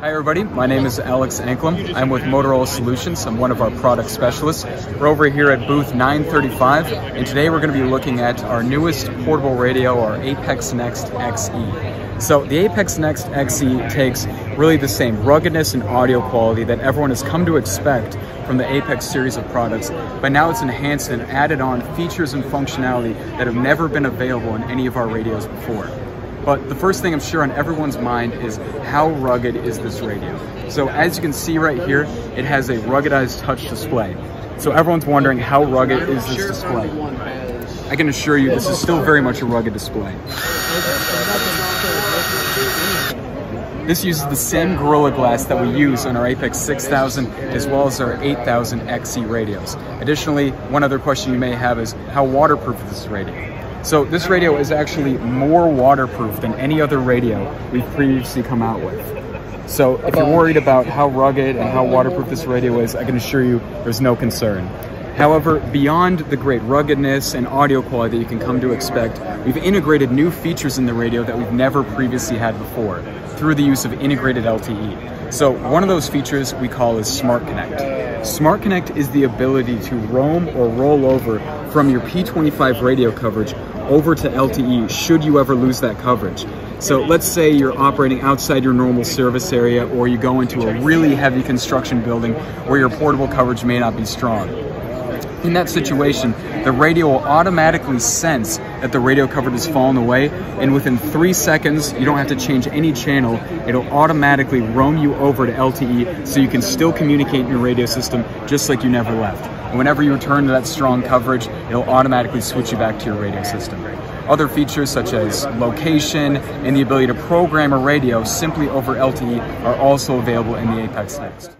Hi everybody, my name is Alex Anklam. I'm with Motorola Solutions. I'm one of our product specialists. We're over here at booth 935 and today we're going to be looking at our newest portable radio, our Apex Next XE. So the Apex Next XE takes really the same ruggedness and audio quality that everyone has come to expect from the Apex series of products, but now it's enhanced and added on features and functionality that have never been available in any of our radios before. But the first thing I'm sure on everyone's mind is how rugged is this radio? So as you can see right here, it has a ruggedized touch display. So everyone's wondering how rugged is this display? I can assure you this is still very much a rugged display. This uses the same Gorilla Glass that we use on our Apex 6000 as well as our 8000 XE radios. Additionally, one other question you may have is how waterproof is this radio? So this radio is actually more waterproof than any other radio we've previously come out with. So if you're worried about how rugged and how waterproof this radio is, I can assure you there's no concern. However, beyond the great ruggedness and audio quality that you can come to expect, we've integrated new features in the radio that we've never previously had before through the use of integrated LTE. So one of those features we call is Smart Connect. Smart Connect is the ability to roam or roll over from your P25 radio coverage over to LTE should you ever lose that coverage. So let's say you're operating outside your normal service area or you go into a really heavy construction building where your portable coverage may not be strong. In that situation, the radio will automatically sense that the radio coverage has fallen away, and within three seconds, you don't have to change any channel. It'll automatically roam you over to LTE so you can still communicate in your radio system just like you never left. And whenever you return to that strong coverage, it'll automatically switch you back to your radio system. Other features such as location and the ability to program a radio simply over LTE are also available in the Apex Next.